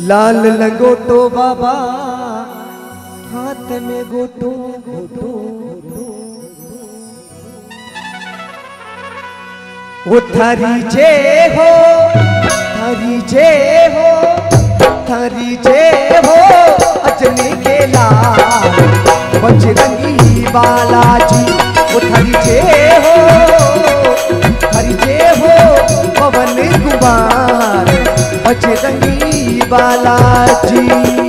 लाल लगोटो बाबा हाथ में गोटो गोटो। वो थारी जे हो बालाजी जे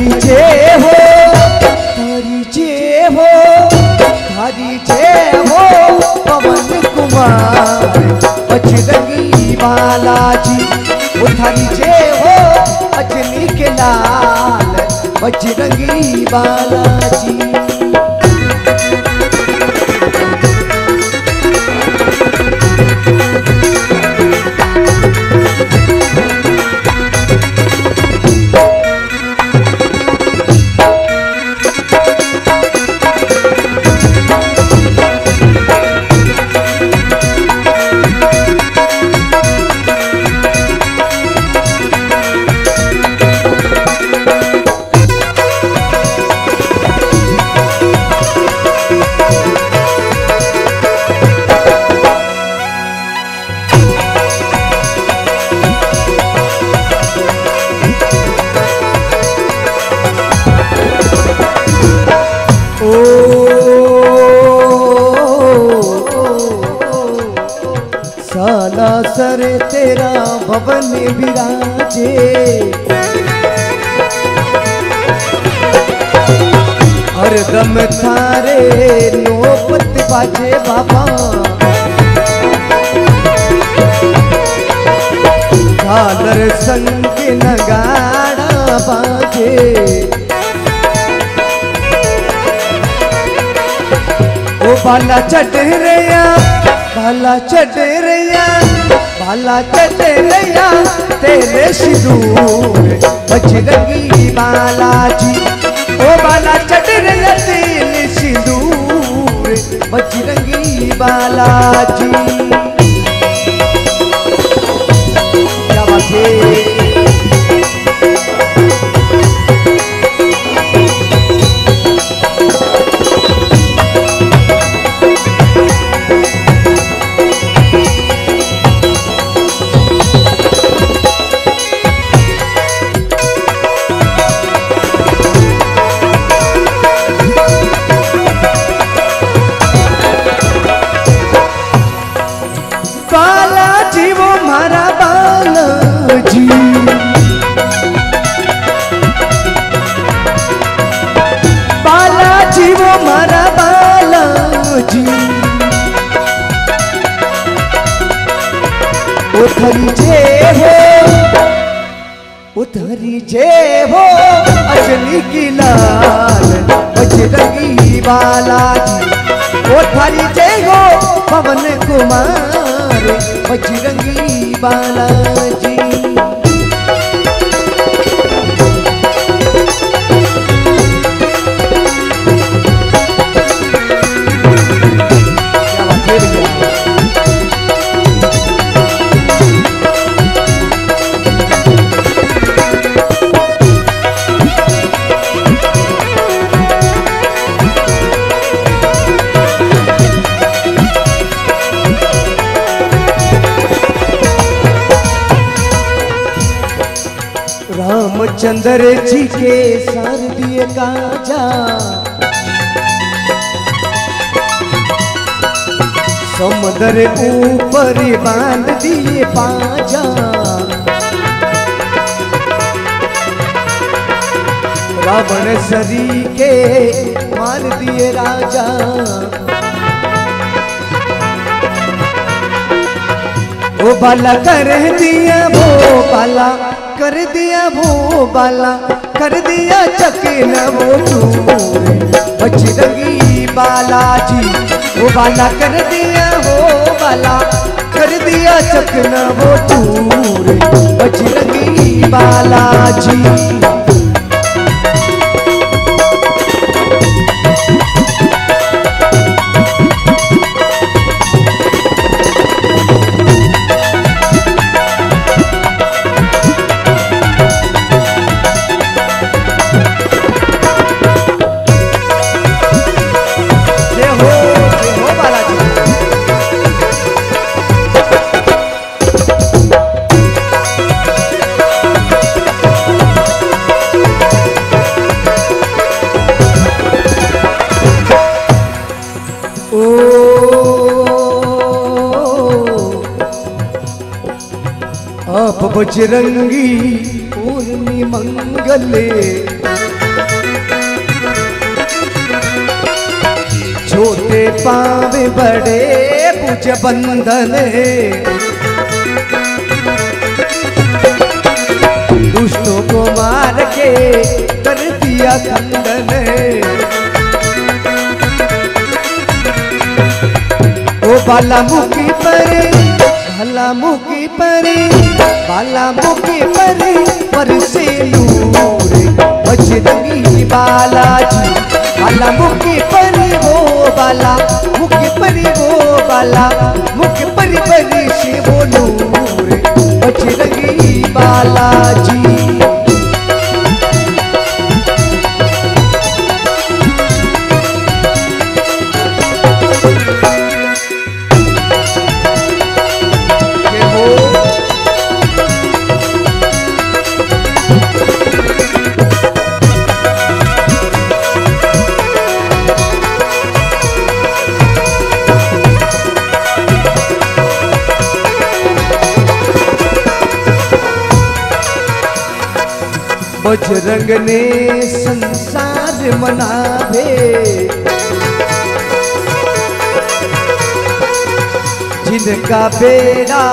जे हो, हरिचे हो हरिचे हो, पवन कुमार। बजरंगी बालाजी जे हो, अजनी के लाल। बजरंगी बालाजी। सर तेरा भवन विराजे। हर दम थारे नोपत बाजे बाबा। झालर संग नगाड़ा बाजे। ओ बाला चढ़ रया, बाला चढ़ रया। बाला चढ़ रया तेरे सिंदूर बजरंगी बालाजी। ओ बाला चढ़ रया तेरे सिंदूर बजरंगी बालाजी। क्या उधरी जे हो। उधरी जे हो असली की लाल, बजरंगी बालाजी। उधरी जे हो, पवन कुमार, बजरंगी बालाजी। क्या रामचंद्र जी के सर दिए काजा। समुद्र ऊपर बाँध दिए पाजा। रावण सरी के मार दिए राजा। वो बाला कर दिया वो बाला कर दिया वो बाला, कर दिया चकिन वो बजरंगी बालाजी, वो बाला कर दिया वो बाला, कर दिया चकन वो चूर बजरंगी बालाजी। बजरंगी पूर्णि मंगले। छोटे पावे बड़े पूज बंधन। दुष्टों को मार के कर दिया खंडन। ओ बाला मुखी पर भला मुखी परे बाला मुखी परे पर से नूर, बजरंगी बालाजी। बाला मुखी परे वो बाला, मुखी परे वो बाला, मुखी परे पर से वो नूर। बजरंग ने संसार मनावे। जिनका बेड़ा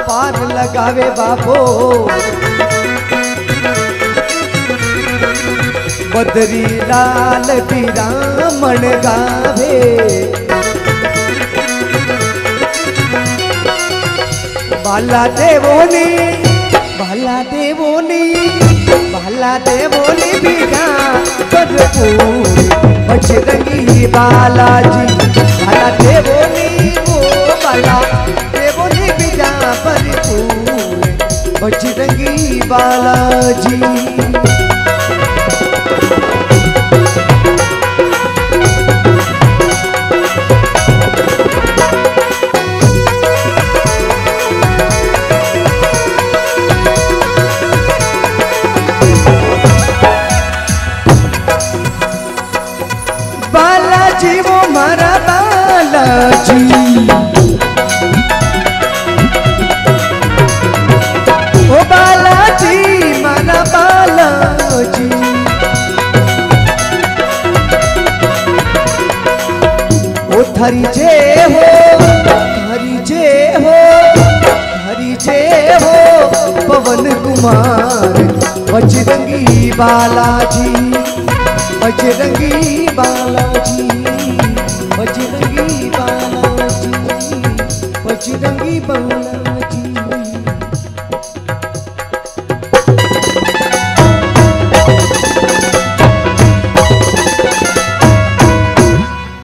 पार लगावे बाबो। बदरी लाल बिरामण गावे। बाला देवो ने बाला देवोनी दे बोली बीघा भरपूर बजरंगी बालाजी। दे बोली वो बाला, दे बोली बीघा भरपूर बजरंगी बालाजी। जय हो थारी जय हो जय हो पवन कुमार। बजरंगी बालाजी बजरंगी बालाजी बजरंगी balloon.